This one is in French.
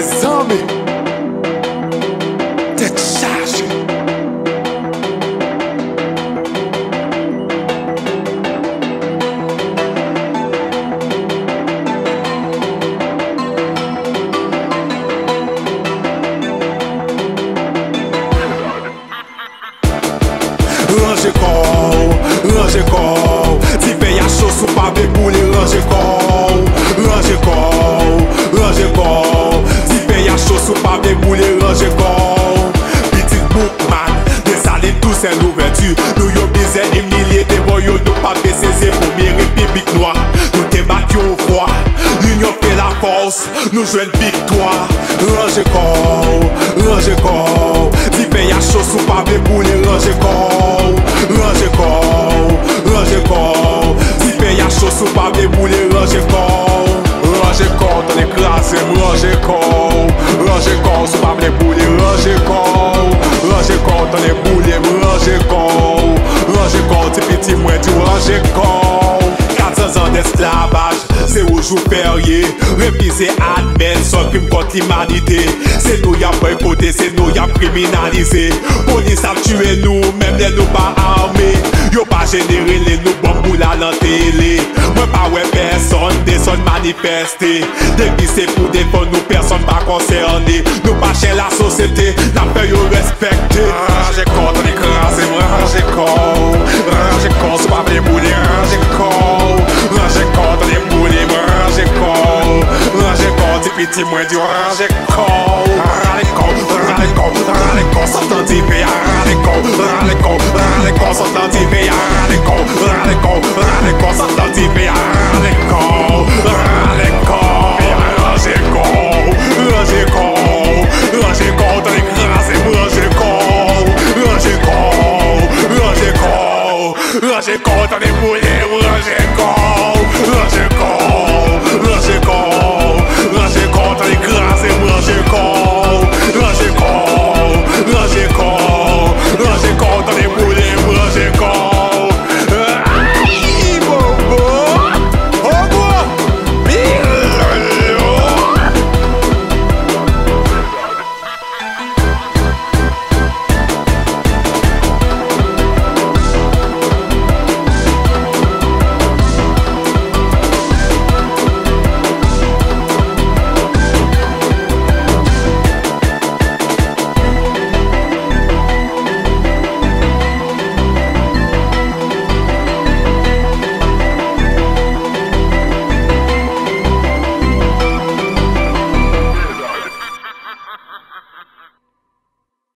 Mas homem, te charge. Langecol, langecol, se vem achou supa, mergulho em langecol. Sen l'ouverture. Nou yo bize emilie de boyo nou pa bese se pou mi republik noa Nou te bat yo froid, l'union fait la force Nou jwen victoire. Range corps, range corps. Ti pe ya chaud sou pa be pou li range corps. Range corps, range corps. Si pe ya chaud sou pa be pou li range corps. Range corps, ton écrasé, range corps. Range corps, sou pa be pou Remni se admen, son krim kont l'imanite Se nou ya boykote, se nou ya kriminalize Polis ap tue nou, mem le nou pa arme Yo pa jenere le nou bambou bon la lan tele Mwen pa we person, de son manifeste Depi se pou defon nou, person pa konserne Nou pa chen la sosete piti mwen diyo raje kou Rale kou, rale kou, rale kou Satan ti pe ya rale kou, rale kou, rale kou Satan ti pe ya rale kou, rale kou, rale kou Satan ti pe ya rale kou, rale kou kou, kou, kou Tane krasi kou, kou, kou kou tane